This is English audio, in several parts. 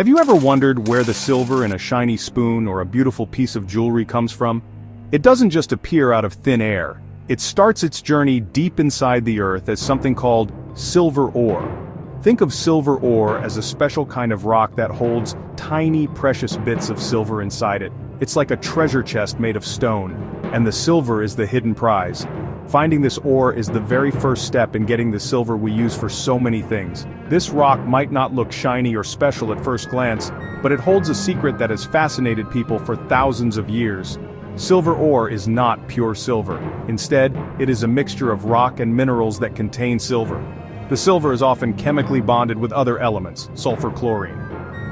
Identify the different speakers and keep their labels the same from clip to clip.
Speaker 1: Have you ever wondered where the silver in a shiny spoon or a beautiful piece of jewelry comes from? It doesn't just appear out of thin air. It starts its journey deep inside the earth as something called silver ore. Think of silver ore as a special kind of rock that holds tiny precious bits of silver inside it. It's like a treasure chest made of stone, and the silver is the hidden prize. Finding this ore is the very first step in getting the silver we use for so many things. This rock might not look shiny or special at first glance, but it holds a secret that has fascinated people for thousands of years. Silver ore is not pure silver. Instead, it is a mixture of rock and minerals that contain silver. The silver is often chemically bonded with other elements, sulfur chlorine.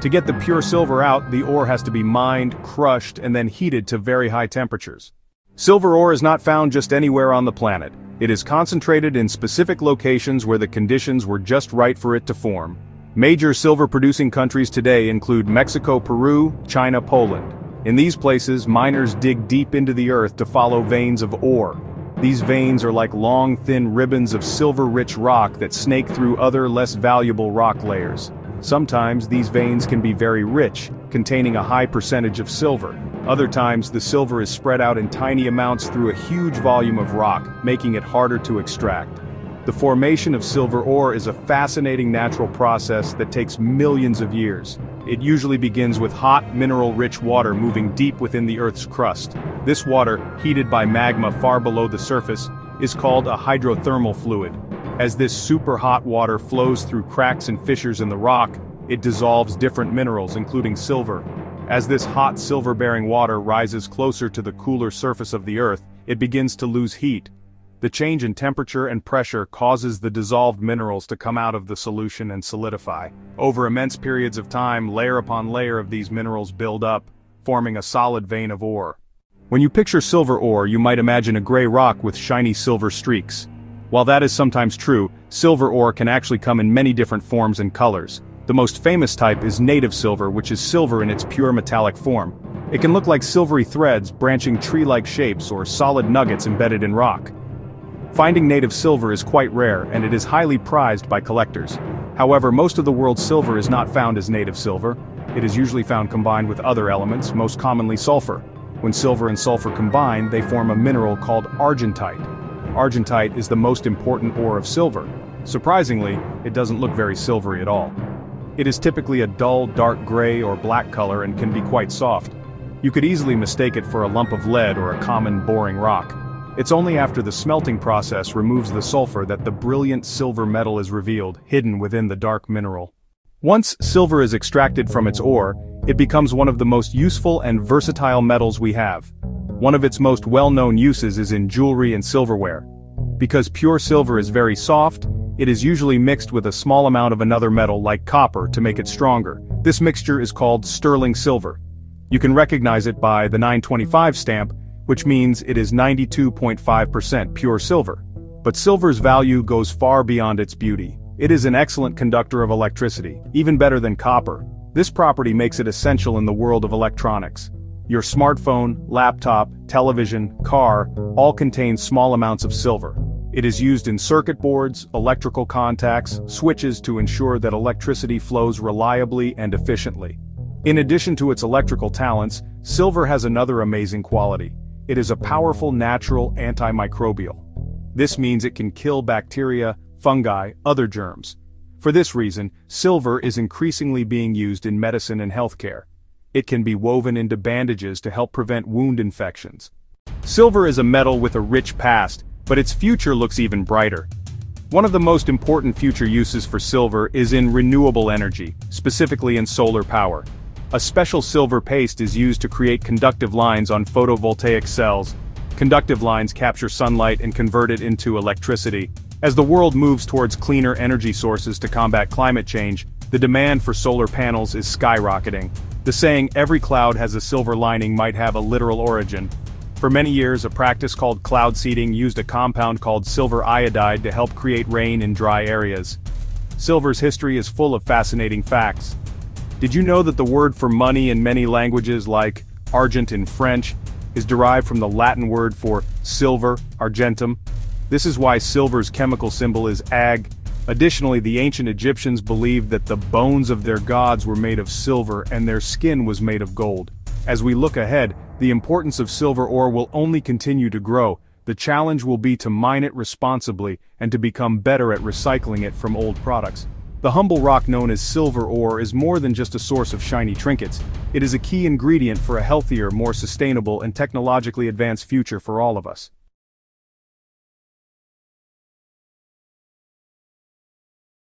Speaker 1: To get the pure silver out, the ore has to be mined, crushed, and then heated to very high temperatures. Silver ore is not found just anywhere on the planet. It is concentrated in specific locations where the conditions were just right for it to form. Major silver-producing countries today include Mexico, Peru, China, Poland. In these places, miners dig deep into the earth to follow veins of ore. These veins are like long, thin ribbons of silver-rich rock that snake through other less valuable rock layers. Sometimes these veins can be very rich, containing a high percentage of silver. Other times the silver is spread out in tiny amounts through a huge volume of rock, making it harder to extract. The formation of silver ore is a fascinating natural process that takes millions of years. It usually begins with hot, mineral-rich water moving deep within the Earth's crust. This water, heated by magma far below the surface, is called a hydrothermal fluid. As this super hot water flows through cracks and fissures in the rock, it dissolves different minerals including silver, as this hot silver-bearing water rises closer to the cooler surface of the Earth, it begins to lose heat. The change in temperature and pressure causes the dissolved minerals to come out of the solution and solidify. Over immense periods of time, layer upon layer of these minerals build up, forming a solid vein of ore. When you picture silver ore you might imagine a gray rock with shiny silver streaks. While that is sometimes true, silver ore can actually come in many different forms and colors. The most famous type is native silver which is silver in its pure metallic form. It can look like silvery threads branching tree-like shapes or solid nuggets embedded in rock. Finding native silver is quite rare and it is highly prized by collectors. However most of the world's silver is not found as native silver, it is usually found combined with other elements, most commonly sulfur. When silver and sulfur combine, they form a mineral called argentite. Argentite is the most important ore of silver. Surprisingly, it doesn't look very silvery at all. It is typically a dull dark gray or black color and can be quite soft. You could easily mistake it for a lump of lead or a common boring rock. It's only after the smelting process removes the sulfur that the brilliant silver metal is revealed, hidden within the dark mineral. Once silver is extracted from its ore, it becomes one of the most useful and versatile metals we have. One of its most well-known uses is in jewelry and silverware. Because pure silver is very soft, it is usually mixed with a small amount of another metal like copper to make it stronger. This mixture is called sterling silver. You can recognize it by the 925 stamp, which means it is 92.5% pure silver. But silver's value goes far beyond its beauty. It is an excellent conductor of electricity, even better than copper. This property makes it essential in the world of electronics. Your smartphone, laptop, television, car, all contain small amounts of silver. It is used in circuit boards, electrical contacts, switches to ensure that electricity flows reliably and efficiently. In addition to its electrical talents, silver has another amazing quality. It is a powerful natural antimicrobial. This means it can kill bacteria, fungi, other germs. For this reason, silver is increasingly being used in medicine and healthcare. It can be woven into bandages to help prevent wound infections. Silver is a metal with a rich past, but its future looks even brighter. One of the most important future uses for silver is in renewable energy, specifically in solar power. A special silver paste is used to create conductive lines on photovoltaic cells. Conductive lines capture sunlight and convert it into electricity. As the world moves towards cleaner energy sources to combat climate change, the demand for solar panels is skyrocketing. The saying, every cloud has a silver lining might have a literal origin. For many years a practice called cloud seeding used a compound called silver iodide to help create rain in dry areas. Silver's history is full of fascinating facts. Did you know that the word for money in many languages like argent in French is derived from the Latin word for silver, argentum? This is why silver's chemical symbol is Ag, Additionally, the ancient Egyptians believed that the bones of their gods were made of silver and their skin was made of gold. As we look ahead, the importance of silver ore will only continue to grow, the challenge will be to mine it responsibly and to become better at recycling it from old products. The humble rock known as silver ore is more than just a source of shiny trinkets, it is a key ingredient for a healthier, more sustainable and technologically advanced future for all of us.